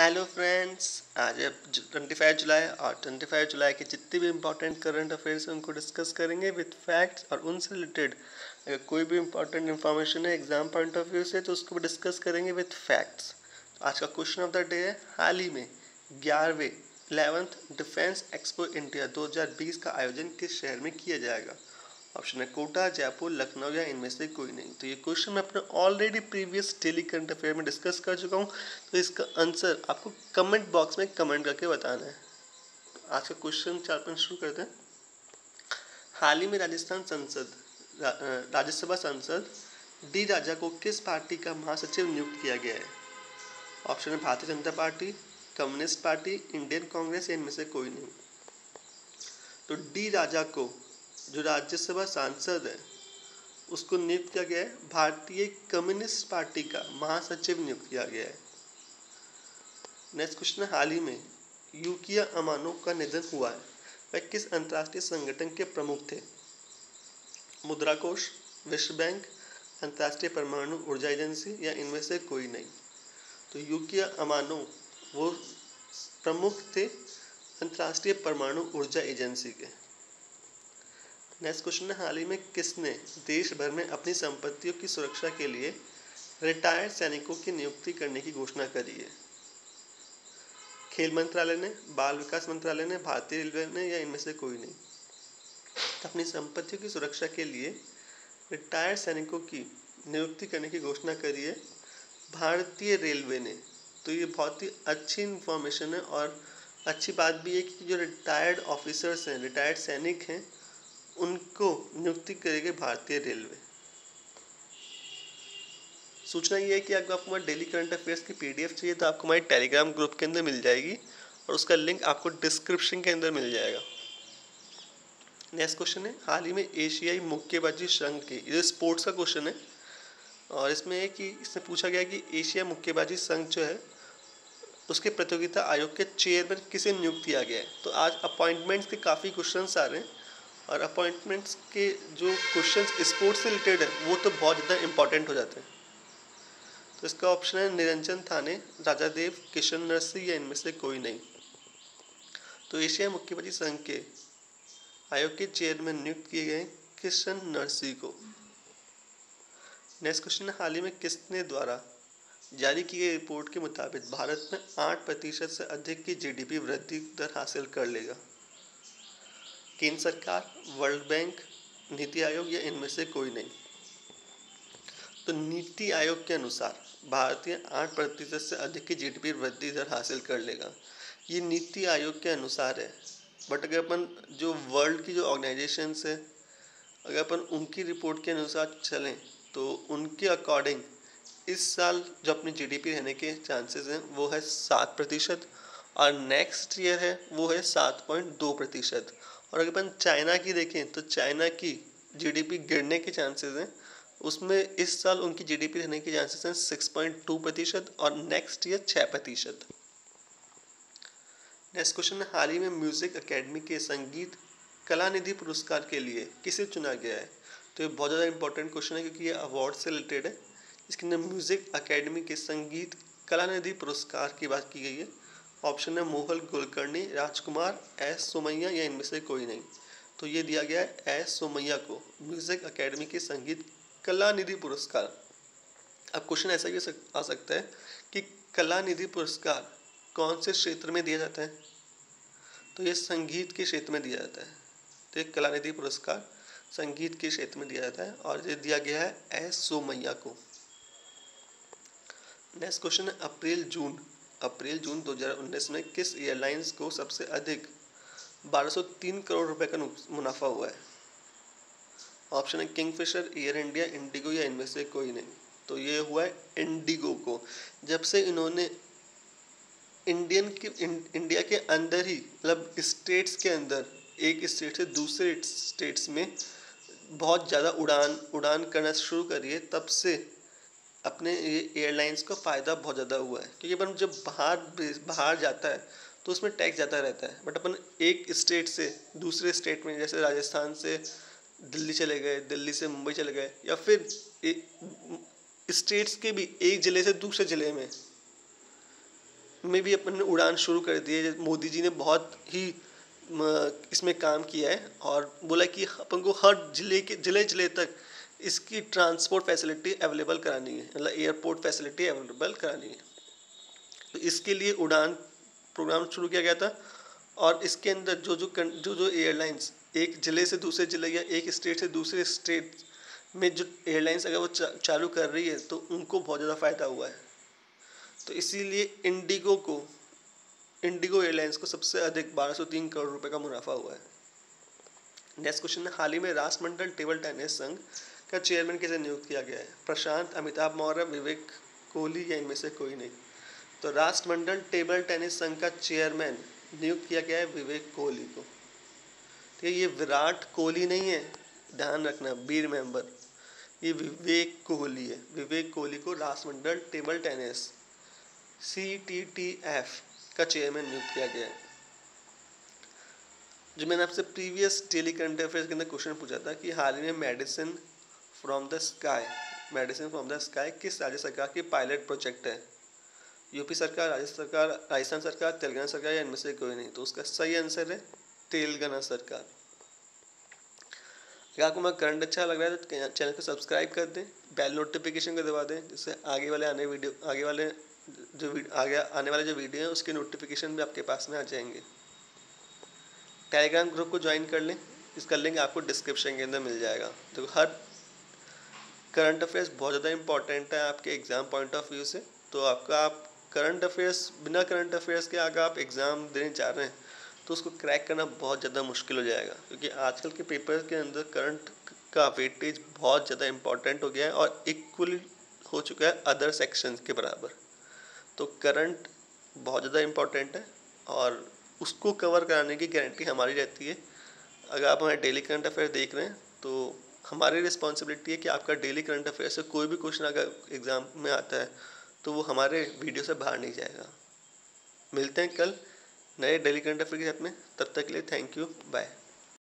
Hello friends आज twenty five जुलाई और ट्वेंटी फाइव जुलाई के जितने भी इंपॉर्टेंट करंट अफेयर्स हैं, उनको डिस्कस करेंगे विथ फैक्ट्स और उनसे रिलेटेड अगर कोई भी इंपॉर्टेंट इन्फॉर्मेशन है एग्ज़ाम पॉइंट ऑफ़ व्यू से तो उसको भी डिस्कस करेंगे विथ फैक्ट्स आज का क्वेश्चन ऑफ़ द डे है, हाल ही में ग्यारहवें इलेवंथ डिफेंस एक्सपो इंडिया 2020 का आयोजन किस शहर में किया जाएगा? ऑप्शन है कोटा जयपुर लखनऊ या इनमें से कोई नहीं। तो ये क्वेश्चन मैं अपने already previous daily current affair में डिस्कस कर चुका हूँ। तो इसका आंसर आपको कमेंट बॉक्स में कमेंट करके बताना है। आज का क्वेश्चन चार पाँच शुरू करते हैं। हाल ही में राजस्थान संसद रा, राज्यसभा सांसद डी राजा को किस पार्टी का महासचिव नियुक्त किया गया है? ऑप्शन है Bharatiya Janata Party communist party Indian Congress या इनमें से कोई नहीं। तो डी राजा को जो राज्यसभा सांसद है, उसको नियुक्त किया गया है। भारतीय कम्युनिस्ट पार्टी का महासचिव नियुक्त किया गया है। नेक्स्ट क्वेश्चन हाल ही में यूकिया अमानो का निधन हुआ है। वह किस अंतर्राष्ट्रीय संगठन के प्रमुख थे? मुद्रा कोष विश्व बैंक, अंतर्राष्ट्रीय परमाणु ऊर्जा एजेंसी या इनमें से कोई नहीं। तो यूकिया अमानो, वो प्रमुख थे अंतर्राष्ट्रीय परमाणु ऊर्जा एजेंसी के। नेक्स्ट क्वेश्चन है, हाल ही में किसने देश भर में अपनी संपत्तियों की सुरक्षा के लिए रिटायर्ड सैनिकों की नियुक्ति करने की घोषणा करी है? खेल मंत्रालय ने, बाल विकास मंत्रालय ने, भारतीय रेलवे ने या इनमें से कोई नहीं? तो अपनी संपत्तियों की सुरक्षा के लिए रिटायर्ड सैनिकों की नियुक्ति करने की घोषणा करी है भारतीय रेलवे ने। तो ये बहुत ही अच्छी इन्फॉर्मेशन है और अच्छी बात भी है कि जो रिटायर्ड ऑफिसर्स हैं, रिटायर्ड सैनिक हैं उनको नियुक्ति करेगी भारतीय रेलवे। सूचना ये है कि अगर आपको हमारे डेली करंट अफेयर्स की पीडीएफ चाहिए तो आपको हमारे टेलीग्राम ग्रुप के अंदर मिल जाएगी और उसका लिंक आपको डिस्क्रिप्शन के अंदर मिल जाएगा। नेक्स्ट क्वेश्चन है, हाल ही में एशियाई मुक्केबाजी संघ के, ये स्पोर्ट्स का क्वेश्चन है, और इसमें है कि इसमें पूछा गया कि एशिया मुक्केबाजी संघ जो है, उसके प्रतियोगिता आयोग के चेयरमैन किसे नियुक्त किया गया है? तो आज अपॉइंटमेंट्स के काफ़ी क्वेश्चन आ रहे हैं। और अपॉइंटमेंट्स के जो क्वेश्चन स्पोर्ट्स से रिलेटेड है, वो तो बहुत ज़्यादा इंपॉर्टेंट हो जाते हैं। तो इसका ऑप्शन है निरंजन थाने राजा देव किशन नरसी या इनमें से कोई नहीं। तो एशिया मुक्केबाजी संघ के आयोग के चेयरमैन नियुक्त किए गए किशन नरसी को। नेक्स्ट क्वेश्चन हाल ही में किसने द्वारा जारी की गई रिपोर्ट के मुताबिक भारत में आठ प्रतिशत से अधिक की जीडीपी वृद्धि दर हासिल कर लेगा? केंद्र सरकार, वर्ल्ड बैंक, नीति आयोग या इनमें से कोई नहीं। तो नीति आयोग के अनुसार भारतीय आठ प्रतिशत से अधिक की जीडीपी वृद्धि दर हासिल कर लेगा। ये नीति आयोग के अनुसार है। बट अगर अपन जो वर्ल्ड की जो ऑर्गेनाइजेशन है, अगर अपन उनकी रिपोर्ट के अनुसार चलें तो उनके अकॉर्डिंग इस साल जो अपनी जीडीपी रहने के चांसेस हैं, वो है सात प्रतिशत। और नेक्स्ट ईयर है, वो है सात पॉइंट दो प्रतिशत। और अगर अपन चाइना की देखें तो चाइना की जीडीपी गिरने के चांसेस हैं। उसमें इस साल उनकी जीडीपी रहने के चांसेस हैं सिक्स पॉइंट टू प्रतिशत और नेक्स्ट ईयर छः प्रतिशत। नेक्स्ट क्वेश्चन है, हाल ही में म्यूज़िक एकेडमी के संगीत कला निधि पुरस्कार के लिए किसे चुना गया है? तो ये बहुत ज़्यादा इंपॉर्टेंट क्वेश्चन है क्योंकि ये अवार्ड से रिलेटेड है। इसके अंदर म्यूज़िक अकेडमी के संगीत कला निधि पुरस्कार की बात की गई है। ऑप्शन है मोहल, कुलकर्णी, राजकुमार, एस सोमैया या इनमें से कोई नहीं। तो ये दिया गया है एस सोमैया को, म्यूज़िक अकेडमी के संगीत कला निधि पुरस्कार। अब क्वेश्चन ऐसा भी आ सकता है कि कला निधि पुरस्कार कौन से क्षेत्र में दिया जाता है? तो ये संगीत के क्षेत्र में दिया जाता है। तो ये कला निधि पुरस्कार संगीत के क्षेत्र में दिया जाता है और ये दिया गया है एस सोमैया को। नेक्स्ट क्वेश्चन है अप्रैल, जून। अप्रैल, जून 2019 में किस एयरलाइंस को सबसे अधिक 1203 करोड़ रुपए का मुनाफा हुआ है? ऑप्शन है किंगफिशर, एयर इंडिया, इंडिगो या इनमें से कोई नहीं। तो ये हुआ है इंडिगो को। जब से इन्होंने इंडियन की इंडिया के अंदर ही मतलब स्टेट्स के अंदर, एक स्टेट से दूसरे स्टेट्स में बहुत ज़्यादा उड़ान उड़ान करना शुरू करिए तब से अपने एयरलाइंस को फ़ायदा बहुत ज़्यादा हुआ है। क्योंकि अपन जब बाहर बाहर जाता है तो उसमें टैक्स ज़्यादा रहता है। बट अपन एक स्टेट से, दूसरे स्टेट में, जैसे राजस्थान से दिल्ली चले गए, दिल्ली से मुंबई चले गए, या फिर स्टेट्स के भी एक ज़िले से दूसरे ज़िले में में भी अपन ने उड़ान शुरू कर दी है। मोदी जी ने बहुत ही इसमें काम किया है और बोला कि अपन को हर ज़िले के, ज़िले ज़िले तक इसकी ट्रांसपोर्ट फैसिलिटी अवेलेबल करानी है मतलब एयरपोर्ट फैसिलिटी अवेलेबल करानी है। तो इसके लिए उड़ान प्रोग्राम शुरू किया गया था और इसके अंदर जो जो जो जो एयरलाइंस एक ज़िले से दूसरे ज़िले या एक स्टेट से दूसरे स्टेट में जो एयरलाइंस अगर वो चा, चालू कर रही है तो उनको बहुत ज़्यादा फ़ायदा हुआ है। तो इसीलिए इंडिगो को इंडिगो एयरलाइंस को सबसे अधिक बारह सौ तीन करोड़ रुपए का मुनाफा हुआ है। नेक्स्ट क्वेश्चन है हाल ही में राष्ट्रमंडल टेबल टेनिस संघ का चेयरमैन कैसे नियुक्त किया गया है। प्रशांत, अमिताभ मौर्य, विवेक कोहली या इनमें से कोई नहीं। तो राष्ट्रमंडल टेबल टेनिस संघ का चेयरमैन नियुक्त किया गया है विवेक कोहली को। ठीक है, ये विराट कोहली नहीं है, ध्यान रखना बी रिमेंबर ये विवेक कोहली है। विवेक कोहली को राष्ट्रमंडल table tennis C T T F का चेयरमैन नियुक्त किया गया है। जो मैंने आपसे प्रीवियस डेली करंट अफेयर्स के अंदर क्वेश्चन पूछा था कि हाल ही में medicine from the sky medicine from the sky किस राज्य सरकार की पायलट प्रोजेक्ट है? यूपी सरकार, राज्य सरकार, राजस्थान सरकार, तेलंगाना सरकार, या इनमें से कोई नहीं? तो उसका सही आंसर है तेलंगाना सरकार। अगर आपको मैं करंट अच्छा लग रहा है तो चैनल को सब्सक्राइब कर दें बेल नोटिफिकेशन को दबा दें, जिससे आगे वाले आने वीडियो आगे वाले जो आगे आने वाले जो वीडियो हैं, उसके नोटिफिकेशन भी आपके पास में आ जाएँगे। टेलीग्राम ग्रुप को ज्वाइन कर लें, इसका लिंक आपको डिस्क्रिप्शन के अंदर मिल जाएगा। तो हर करंट अफेयर्स बहुत ज़्यादा इंपॉर्टेंट है आपके एग्ज़ाम पॉइंट ऑफ़ व्यू से। तो आपका आप करंट अफेयर्स बिना करंट अफेयर्स के अगर आप एग्ज़ाम देने चाह रहे हैं तो उसको क्रैक करना बहुत ज़्यादा मुश्किल हो जाएगा। क्योंकि आजकल के पेपर के अंदर करंट का वेटेज बहुत ज़्यादा इंपॉर्टेंट हो गया है और इक्वली हो चुका है अदर सेक्शन के बराबर। तो करंट बहुत ज़्यादा इंपॉर्टेंट है और उसको कवर कराने की गारंटी हमारी रहती है। अगर आप हमारे डेली करंट अफेयर देख रहे हैं तो हमारी रिस्पॉन्सिबिलिटी है कि आपका डेली करंट अफेयर से कोई भी क्वेश्चन अगर एग्ज़ाम में आता है तो वो हमारे वीडियो से बाहर नहीं जाएगा। मिलते हैं कल नए डेली करंट अफेयर के साथ में, तब तक के लिए थैंक यू बाय